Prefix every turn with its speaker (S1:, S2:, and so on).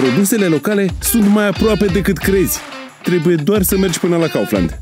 S1: Produsele locale sunt mai aproape decât crezi. Trebuie doar să mergi până la Kaufland.